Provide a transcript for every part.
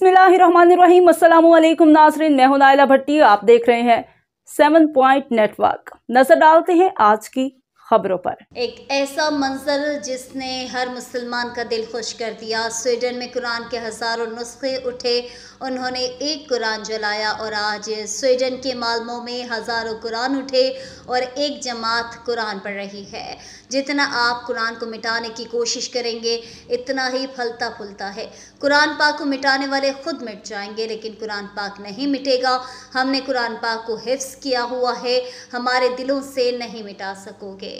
بسم اللہ الرحمن الرحیم، السلام علیکم ناظرین، میں ہوں نائلہ بھٹی، آپ دیکھ رہے ہیں سیون پوائنٹ نیٹ ورک۔ نظر ڈالتے ہیں آج کی خبروں پر۔ ایک ایسا منظر جس نے ہر مسلمان کا دل خوش کر دیا۔ سویڈن میں قرآن کے ہزاروں نسخے اٹھے، انہوں نے ایک قرآن جلایا اور آج سویڈن کے معلوموں میں ہزاروں قرآن اٹھے اور ایک جماعت قرآن پڑھ رہی ہے۔ جتنا آپ قرآن کو مٹانے کی کوشش کریں گے، اتنا ہی پھلتا پھلتا ہے۔ قرآن پاک کو مٹانے والے خود مٹ جائیں گے، لیکن قرآن پاک نہیں مٹے گا۔ ہم نے قرآن پاک کو حفظ کیا ہوا ہے، ہمارے دلوں سے نہیں مٹا سکو گے۔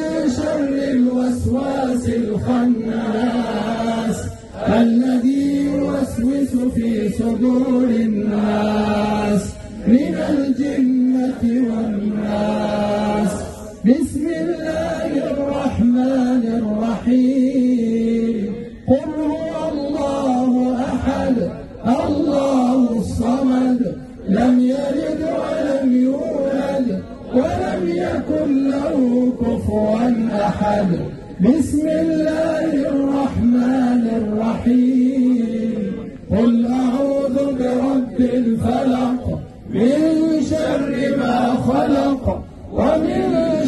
الذي يوسوس في صدور الناس من الجنة والناس. بسم الله الرحمن الرحيم. قل هو الله أحد الله الصمد. لم يلد ولم يولد ولم يكن له كفوا أحد. بسم الله الرحمن قل أعوذ برب الفلق. من شر ما خلق ومن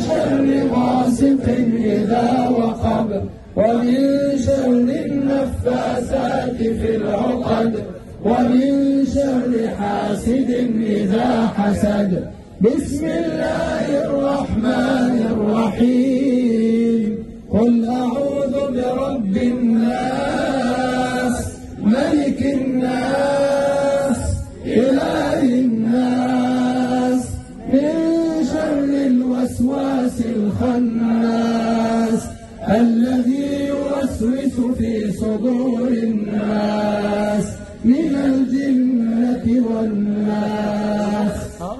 شر غاسق إذا وقب ومن شر النفاسات في العقد ومن شر حاسد إذا حسد. بسم الله الرحمن الرحيم. قل الوسواس الخناس الذي يوسوس في صدور الناس من الجنة والناس.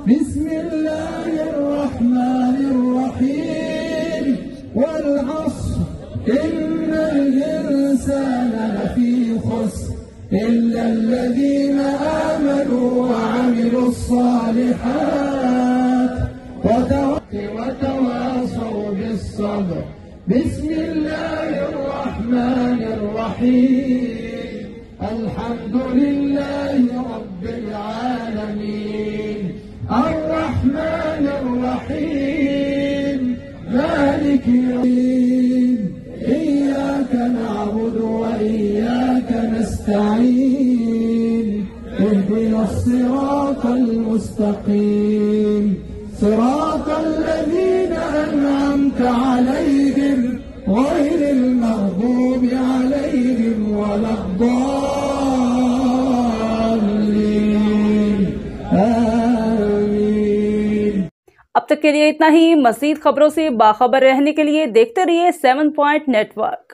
بسم الله الرحمن الرحيم. والعصر. إن الإنسان لفي خسر. إلا الذين آمنوا وعملوا الصالحات. وتواصوا بالصبر. بسم الله الرحمن الرحيم. الحمد لله رب العالمين. الرحمن الرحيم. مالك يوم إياك نعبد وإياك نستعين. اهدنا الصراط المستقيم. صراط الذين أنعمت عليهم غير المغضوب عليهم ولا الضالين. آمين. اب تک کے لیے اتنا ہی، مزید خبروں سے باخبر رہنے کے لیے دیکھتے رہیے سیون پوائنٹ نیٹ ورک